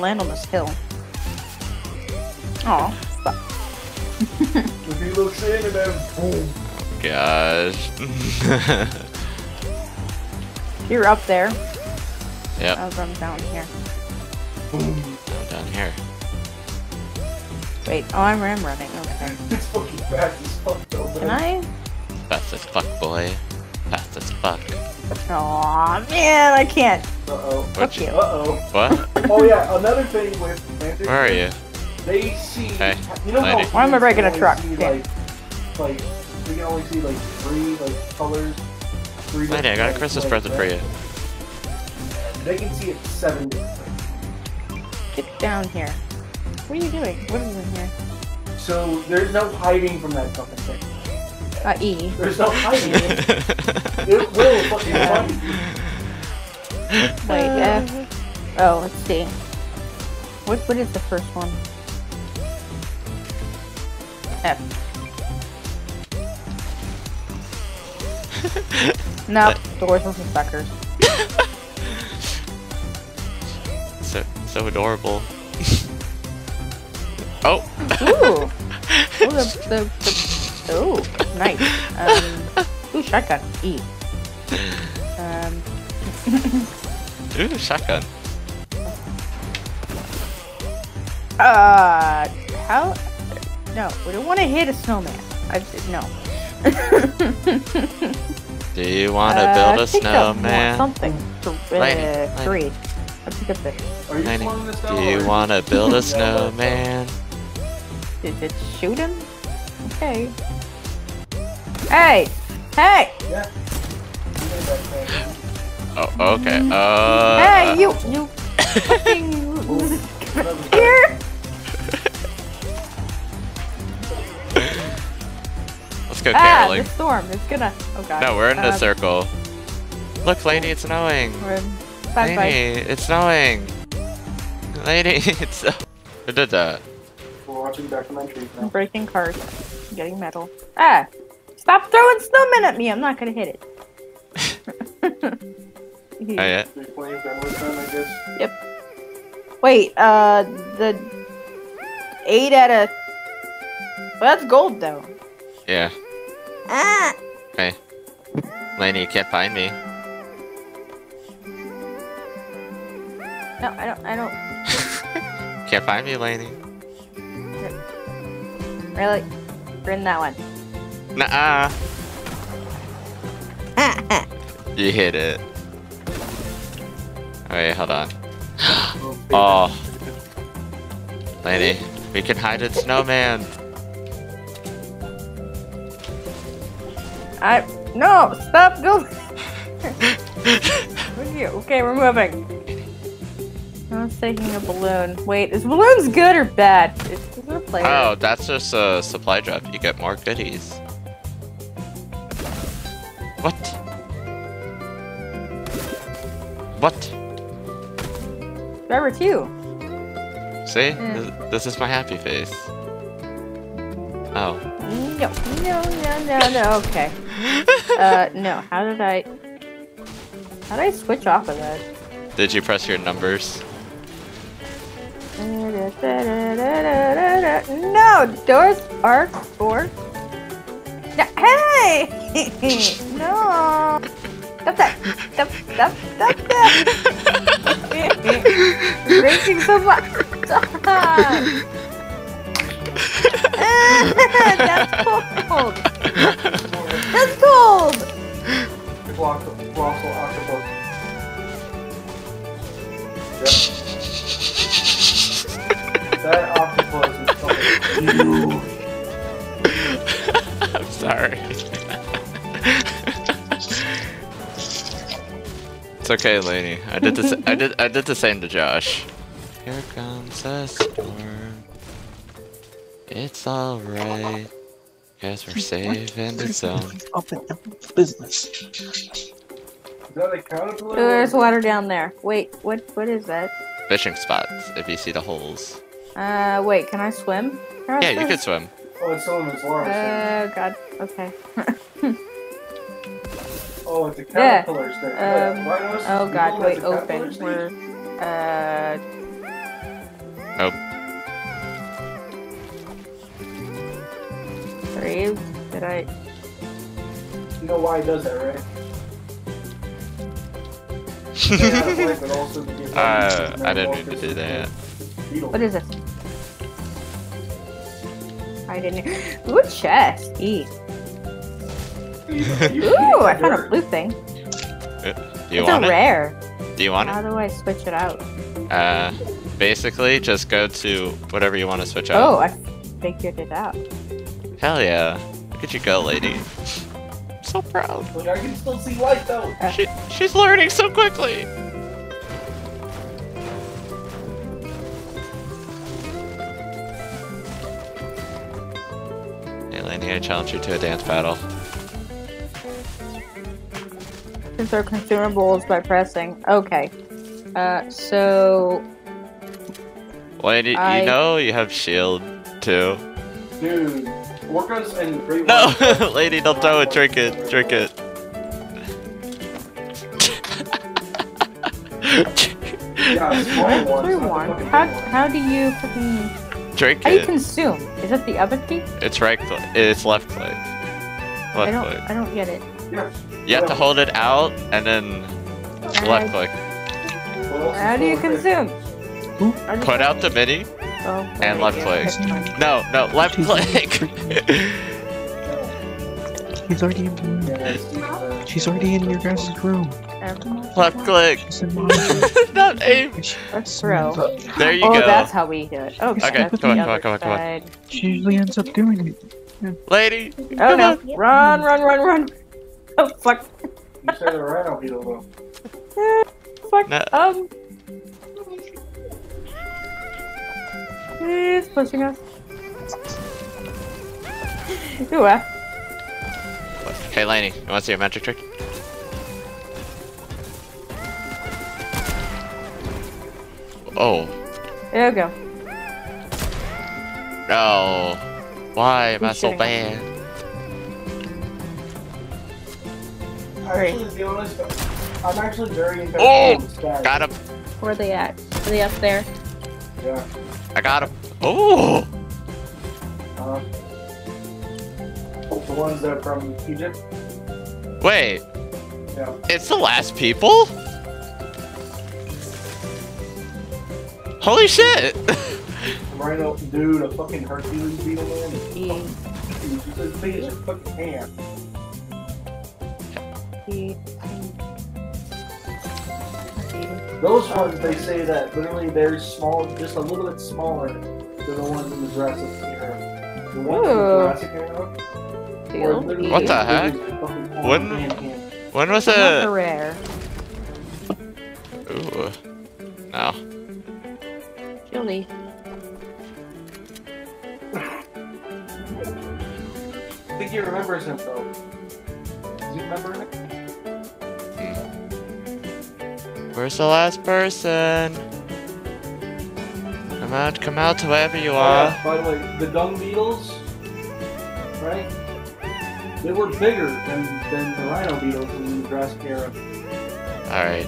land on this hill. Oh, fuck. If he looks in and then boom. Gosh. You're up there. yep, I'll run down here. Boom. I'm down here. Wait, oh, I'm, I'm running. Okay. It's fucking fast as fuck though, man. Can I? Fast as fuck, boy. Fast as fuck. Aw, man, I can't. Uh-oh. Fuck you. Uh-oh. What? Oh yeah, another thing with Mantic, Where are you? They see, Hey, you know lady. how Why am I breaking a truck? See, Yeah. like, like, we can only see like three like colors. Three Lady, I got a Christmas like, present for you. They can see it seven different. Get down here. What are you doing? What is in here? So there's no hiding from that fucking thing. Uh, E. There's no hiding. it will fucking find you. Wait, F. Oh, let's see. What what is the first one? F. no, doors are for suckers. so, so adorable. oh! Ooh. Oh, the, the, the, ooh, nice. Um, ooh, shotgun. E. Um, Ooh, shotgun. uh, how? No, we don't want to hit a snowman. I said no. Do you want to Uh, build a pick more snowman? Something. Th- Uh, Lady, lady. three. I pick up the. Are you this do you want to build a snowman? Did it shoot him? Okay. Hey! Hey! Yeah. You made that thing. Oh, okay. Uh. hey, you, you fucking here! Let's go, Ah, caroling. the storm. It's gonna. Oh god. No, we're in the Um, circle. Look, lady, it's snowing. We're in. Bye Lady, bye. it's snowing. Lady, it's. Who did that? We're watching documentaries I'm breaking cars. I'm getting metal. Ah! Stop throwing snowmen at me! I'm not gonna hit it. Oh, yeah. Three flames that was done, I guess. Wait, uh, the eight out of. Well, that's gold though. Yeah. Ah! Hey. Lady, you can't find me. No, I don't. I don't. Can't find me, lady. Really? We're in that one. Nuh-uh. You hit it. Wait, hold on. Oh. oh. Lady, we can hide in snowman. I no stop go. Okay, we're moving. I was taking a balloon. Wait, is balloons good or bad? Is, is it a player? Oh, that's just a supply drop. You get more goodies. What? What? Driver two. See? Yeah. This, this is my happy face. Oh. No, no, no, no, no. Okay. Uh, no. How did I? How did I switch off of that? Did you press your numbers? No, doors are for. No, hey! No! Stop that! Stop! Stop! Stop that! Racing so much! Stop! That's cold! That's cold! Colossal, colossal octopus. Yep. that octopus is fucking huge. I'm sorry. It's okay, lady. I did this. I did. I did the same to Josh. Here comes a storm. It's alright. Guess we're safe in the zone. Up business. Is that a caterpillar? There's water down there. Wait, what? What is that? Fishing spots. If you see the holes. Uh, wait, can I swim? Can I Yeah, you swim? could swim. Oh, it's Solomon's larva. Oh god. Okay. Oh, it's a caterpillar's yeah. Um, oh, oh god, wait, open. Uh... Oh. Three? Did I... You know why it does that, right? yeah, uh, I didn't need to do that. What is this? I didn't. Ooh, chest. Eat. You- Ooh, I found a blue thing. Do you it's want a it? rare. Do you want How it? do I switch it out? Uh, basically, just go to whatever you want to switch out. Oh. I figured it out. Hell yeah. Look at you go, lady. so proud. Like, I can still see light though. She, she's learning so quickly. Hey, Laney, I challenge you to a dance battle. Since our consumables by pressing. Okay. Uh, so Laney, I- you know you have shield too. Dude, orcas and great No, lady, don't throw it. Drink it. Drink it. Yeah, small what? ones, Blue not the one. How how do you fucking Drink how do you consume? Is it the other key? It's right click. It's left click. I don't click. I don't get it. Yeah. You have to hold it out and then left click. What else is How do you consume? How do you Put out the mini. Oh, and left here. click. No, no, left click. She's already in. Yeah, it's, She's already in your guys' room. Left click. She's in mine. Not aim. Let's throw. There you oh, go. that's how we do it. Oh, Okay, come on, come on, come on, come on. She usually ends up doing it. Lady. Oh Come no! on. Run, run, run, run! Oh fuck! You said a rhino beetle though. Fuck! No. Um. He's pushing us. Ooh, uh, Hey, Laney, you want to see a magic trick? Oh. there you go. No. Why am I so shitting on? Actually, to be honest, I'm actually very invested Oh! in this. Got him. Where are they at? Are they up there? Yeah. I got him. Oh. Uh, the ones that are from Egypt. Wait. Yeah. It's the last people? Holy shit! Rhino, dude, a fucking Hercules beetle man. is E. It's as big as your fucking hand. Those ones, they say that literally they're small, just a little bit smaller than the ones in the Jurassic era. The ones in the Jurassic era. Were literally What the heck? big as your fucking palm When- hand hand. when was Not the it? rare. Ooh. No. Chili. I think he remembers him though. Does he remember him? Where's the last person? Come out, come out, to wherever you are. Uh, by the way, the dung beetles, right? They were bigger than, than the rhino beetles in the Jurassic era. Alright.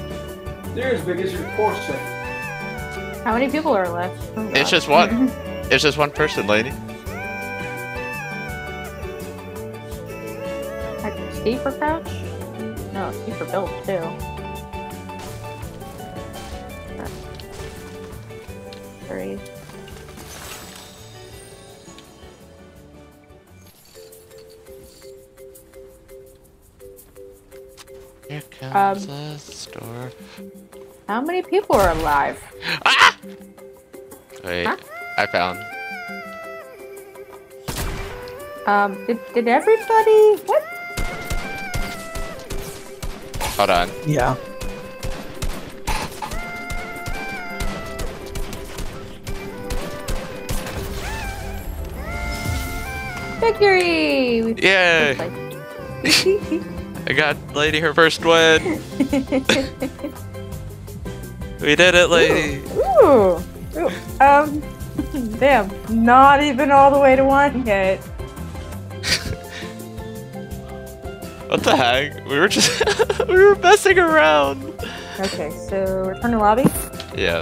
They're as big as your torso. How many people are left? Oh, It's just one. It's just one person, lady. Like, Steve for crouch? No, Steve for build too. Three. Here comes Um. the store. How many people are alive? Ah! Wait, Huh? I found. Um, did, did everybody? What? Hold on. Yeah. Victory! Yay! I got lady her first win. We did it, lady. Ooh. Ooh. Um, damn, not even all the way to one yet. What the heck? We were just we were messing around. Okay, so return to lobby. Yeah.